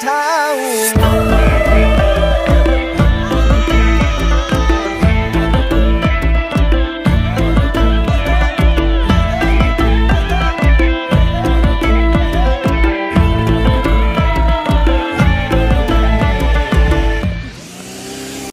town.